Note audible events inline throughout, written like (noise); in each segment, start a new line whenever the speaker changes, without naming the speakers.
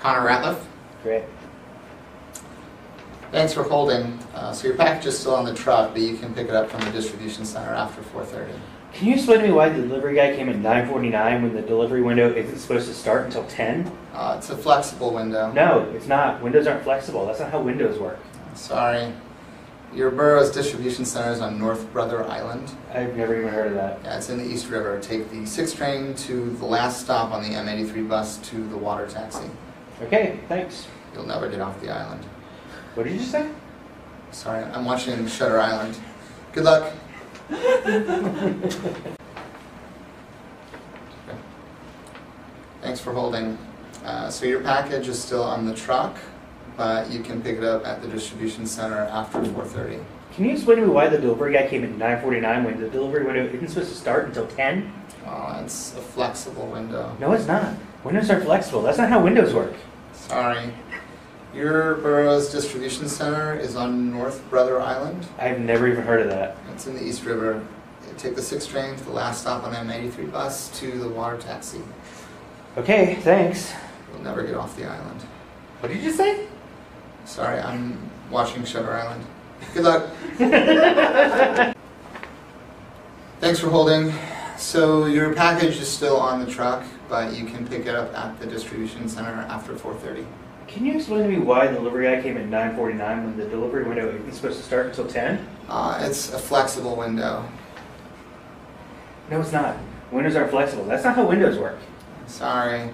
Connor Ratliff.
Great.
Thanks for holding. Uh, So your package is still on the truck, but you can pick it up from the distribution center after 4:30.
Can you explain to me why the delivery guy came at 9:49 when the delivery window isn't supposed to start until 10?
Uh, It's a flexible window.
No, it's not. Windows aren't flexible. That's not how windows work.
Sorry. Your borough's distribution center is on North Brother Island.
I've never even heard of that.
Yeah, it's in the East River. Take the 6 train to the last stop on the M83 bus to the water taxi.
Okay, thanks.
You'll never get off the island.
What did you just say?
Sorry, I'm watching Shutter Island. Good luck. Thanks for holding. Uh, so your package is still on the truck, but you can pick it up at the distribution center after 4:30.
Can you explain to me why the delivery guy came at 9:49 when the delivery window isn't supposed to start until 10?
Well, it's a flexible window.
No, it's not. Windows aren't flexible. That's not how windows work.
Sorry. Your borough's distribution center is on North Brother Island.
I've never even heard of that.
It's in the East River. Take the 6 train to the last stop on the M83 bus to the water taxi.
Okay, thanks.
You'll never get off the island.
What did you say?
Sorry, I'm watching Shutter Island. Good luck. (laughs) Thanks for holding. So your package is still on the truck, but you can pick it up at the distribution center after 4:30.
Can you explain to me why the delivery guy came at 9:49 when the delivery window isn't supposed to start until 10?
Uh, it's a flexible window.
No, it's not. Windows aren't flexible. That's not how windows work.
Sorry.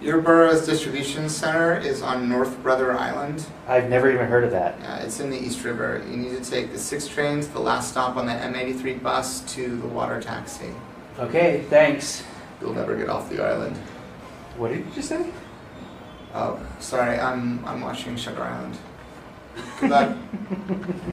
Your borough's distribution center is on North Brother Island.
I've never even heard of that.
Uh, it's in the East River. You need to take the 6 trains, the last stop on the M83 bus to the water taxi.
Okay, thanks.
You'll never get off the island.
What did you just say?
Oh, sorry, I'm I'm watching Shutter Island. Good luck. (laughs)